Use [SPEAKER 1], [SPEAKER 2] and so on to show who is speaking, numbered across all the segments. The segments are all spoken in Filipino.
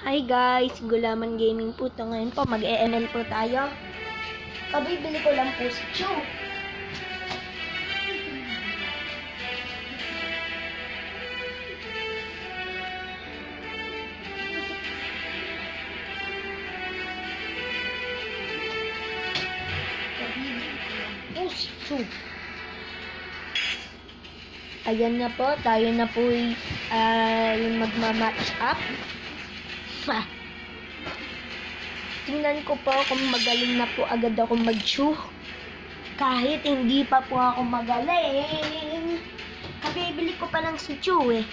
[SPEAKER 1] Hi guys, Gulaman Gaming po to. Ngayon po, mag-EML po tayo. Kabibili ko lang po si Chu. Po si Chu. Ayan na po, tayo na po ay magma-match up. Ha. Tingnan ko po kung magaling na po agad ako mag-chew. Kahit hindi pa po ako magaling. Kabibili ko pa lang si Chew eh.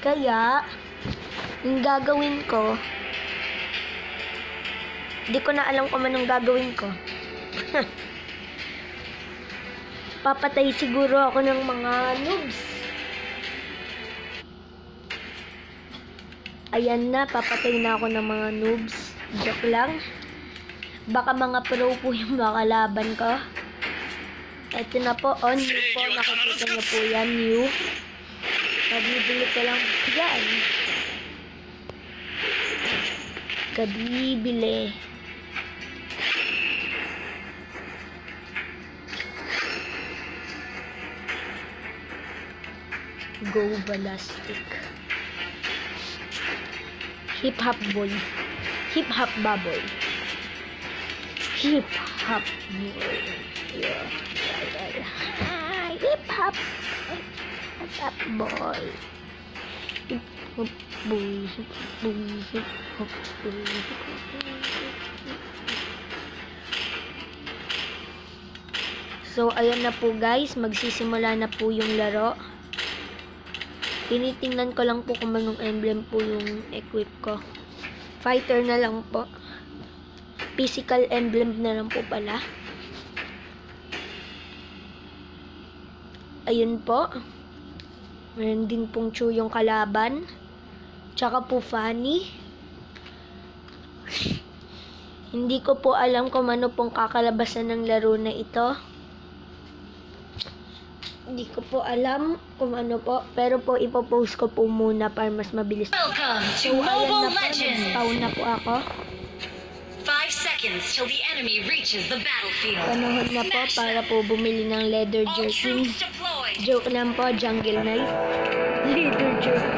[SPEAKER 1] Kaya, yung gagawin ko, hindi ko na alam kung anong gagawin ko. Papatay siguro ako ng mga noobs. Ayan na, papatay na ako ng mga noobs. Joke lang. Baka mga pro po yung makalaban ko. Ito na po, on new po. Nakikita niyo po yan, new. Kabibili ko lang yan. Kabibili. Go Balastic. Hip hop boy. Hip hop baboy. Hip hop boy. Yeah. Ah, hip hop. Hip hop boy. Hip hop boy. Hip hop boy. Hip hop boy. Hip hop boy. So, ayan na po guys. Magsisimula na po yung laro. Tinitingnan ko lang po kung anong emblem po yung equip ko. Fighter na lang po. Physical emblem na lang po pala. Ayun po. Meron din pong Chu yung kalaban. Tsaka po Fanny. Hindi ko po alam kung ano pong kakalabasan ng laro na ito. Hindi ko po alam kung ano po. Pero po, ipopost ko po muna para mas mabilis.
[SPEAKER 2] Welcome to
[SPEAKER 1] So,
[SPEAKER 2] Mobile
[SPEAKER 1] na po.
[SPEAKER 2] Legends!
[SPEAKER 1] Nag-spawn na po ako.
[SPEAKER 2] Five seconds till the enemy reaches the battlefield.
[SPEAKER 1] Panahon na po para po bumili ng leather
[SPEAKER 2] All
[SPEAKER 1] jerkin.
[SPEAKER 2] troops deployed.
[SPEAKER 1] Joke lang po, jungle knife. Leather jerkin.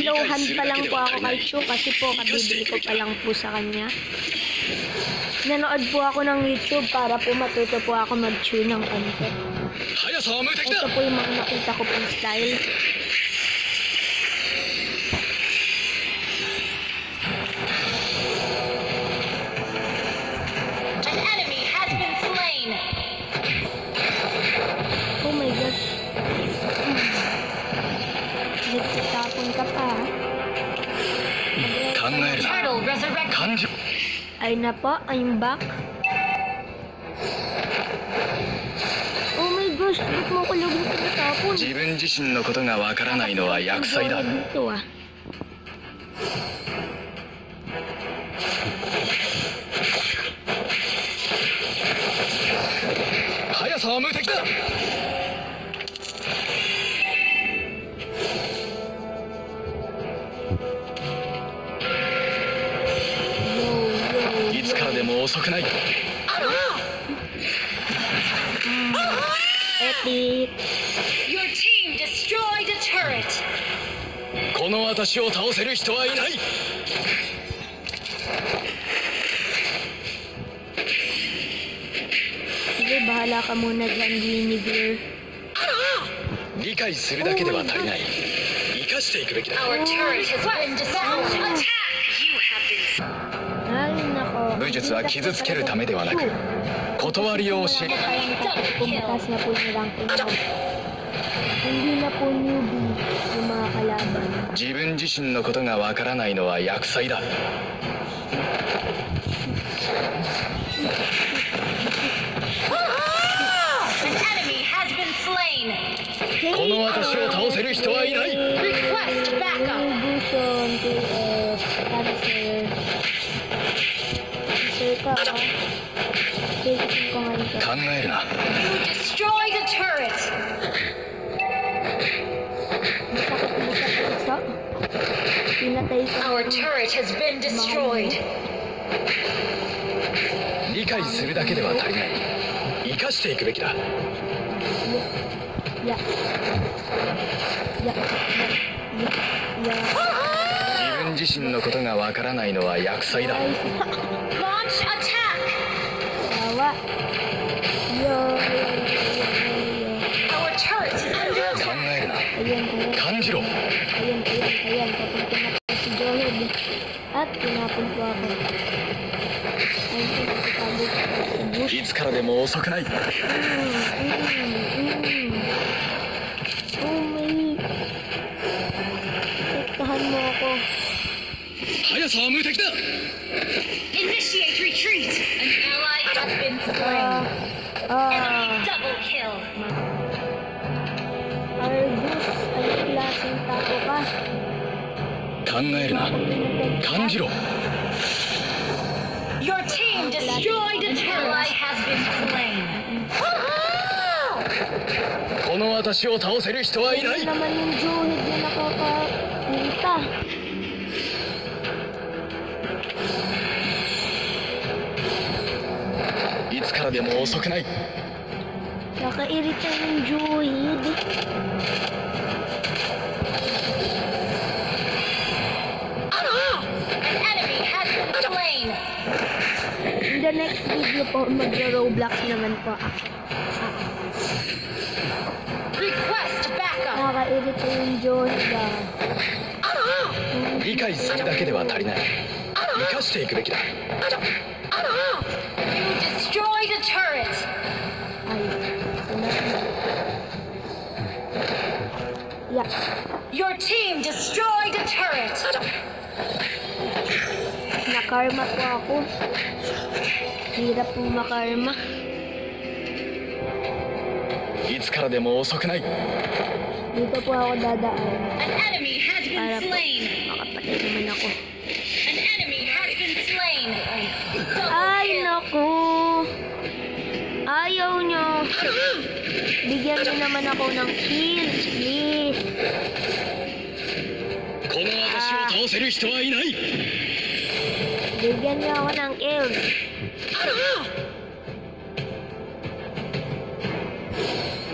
[SPEAKER 1] Lohan pa lang po ako kay Chu kasi po kabibili ko pa lang po sa kanya. Nanood po ako ng YouTube para po matuto po ako mag-chew ng konti. Ito po yung mga nakita ko po pong style.
[SPEAKER 3] るな
[SPEAKER 2] Turtle resurrected.
[SPEAKER 3] 感情
[SPEAKER 1] Ay na po, I'm back. Oh my gosh, ba't mo ko laging tinatapon?
[SPEAKER 3] 自分自身のことがわからないのは厄災だ
[SPEAKER 1] Dito ah..
[SPEAKER 3] この私を倒せる人はいない。理解するだけでは足りない。生かしていくべきだ。武術は傷つけるためではなく断りを教え
[SPEAKER 1] Pumataas na po yung ranking mo. Hindi na po newbie yung mga kalaban.
[SPEAKER 3] 自分自身のことがわからないのは厄災だ理解するだけでは足りない。生かしていくべきだ。自分自身のことがわからないのは厄災だ。
[SPEAKER 2] Launch.
[SPEAKER 3] も遅くない
[SPEAKER 1] Mm, mm, mm. Oh.
[SPEAKER 3] 速さは無敵だ
[SPEAKER 2] Initiate retreat. An ally has been
[SPEAKER 1] Ah,
[SPEAKER 2] slain.
[SPEAKER 1] ah,
[SPEAKER 2] Enemy double kill.
[SPEAKER 1] Argus, anong klaseng tao ka?
[SPEAKER 3] 考えるな?感じろ私を倒せる人はいない
[SPEAKER 1] Ano naman yung Johed na nakakapunta? Ah,
[SPEAKER 3] いつからでも遅くない
[SPEAKER 1] Nakairita yung Johed.
[SPEAKER 2] An enemy has been slain.
[SPEAKER 1] In the next video po, mag-roblox naman po ako. Nakairita yung Johed ah.
[SPEAKER 3] 理解するだけでは足りない生かしていくべきだ
[SPEAKER 2] You destroyed a turret.
[SPEAKER 1] Na. Yeah.
[SPEAKER 2] Your team destroyed a turret.
[SPEAKER 1] Nakarma po ako. Hirap po makarma.
[SPEAKER 3] いつからでも遅くない
[SPEAKER 1] Dito po ako dadaan.
[SPEAKER 2] An enemy has been
[SPEAKER 1] Para
[SPEAKER 2] slain.
[SPEAKER 1] Makapatay naman ako.
[SPEAKER 2] An enemy has been slain.
[SPEAKER 1] Ay, naku. Ayaw nyo. Bigyan nyo naman ako ng kills, please.
[SPEAKER 3] Kono atasyo taoseru hito wa Ah.
[SPEAKER 1] Bigyan nyo ako ng kills.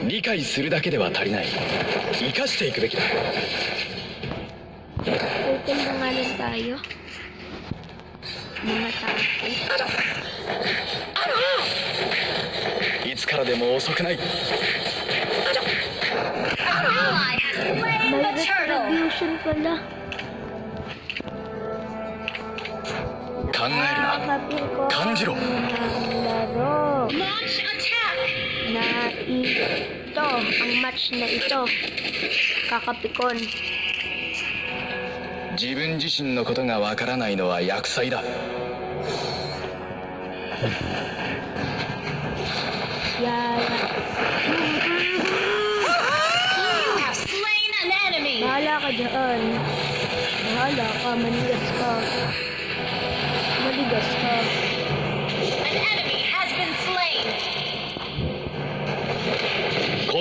[SPEAKER 3] 理解するだけでは足りない。生かしていくべきだ。いつからでも遅くない。考える
[SPEAKER 2] 感じ
[SPEAKER 1] ろ ito, ang match na ito. Kakapikon.
[SPEAKER 3] 自分自身のことがわからないのは厄災だ
[SPEAKER 1] Yaya.
[SPEAKER 2] You have slain an enemy.
[SPEAKER 1] Bahala ka dyan. Bahala ka, manigas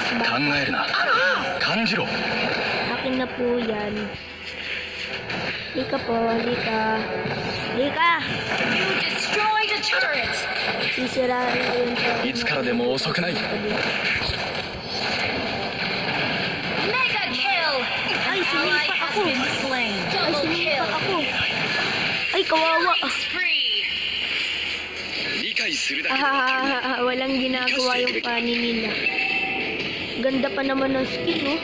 [SPEAKER 3] 考?えるな感じろ
[SPEAKER 1] Akin na po yan. Lika po, lika. Lika!
[SPEAKER 2] You destroyed a turret.
[SPEAKER 1] Sisirain ko yung turret
[SPEAKER 3] いつからでも遅くない
[SPEAKER 2] Mega kill.
[SPEAKER 1] Ay, sinipa ako.
[SPEAKER 2] been slain.
[SPEAKER 1] Ay, sinipa ako. Ay, kawawa.
[SPEAKER 2] Killing spree.
[SPEAKER 3] 理解するだけでは足りない
[SPEAKER 1] Ah, walang ginagawa yung pani nila. Ganda pa naman ng skin, oh.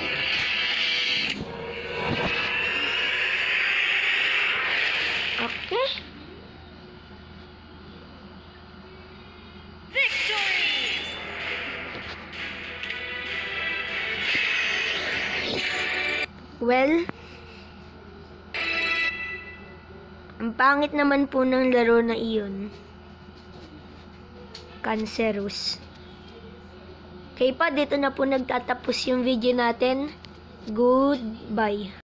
[SPEAKER 1] Okay.
[SPEAKER 2] Victory.
[SPEAKER 1] Well, ang pangit naman po ng laro na iyon. Cancerous. Okay pa, dito na po nagtatapos yung video natin. Goodbye.